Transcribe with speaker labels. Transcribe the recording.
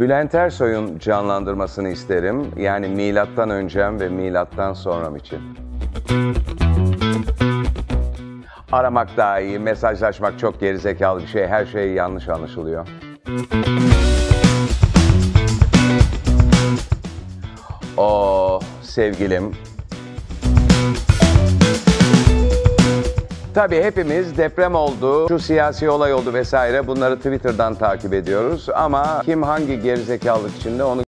Speaker 1: Bülent Ersoy'un canlandırmasını isterim. Yani milattan öncem ve milattan sonram için. Aramak daha iyi, mesajlaşmak çok gerizekalı bir şey. Her şey yanlış anlaşılıyor. O sevgilim. Tabii hepimiz deprem oldu, şu siyasi olay oldu vesaire. Bunları Twitter'dan takip ediyoruz. Ama kim hangi gerizekalılık içinde onu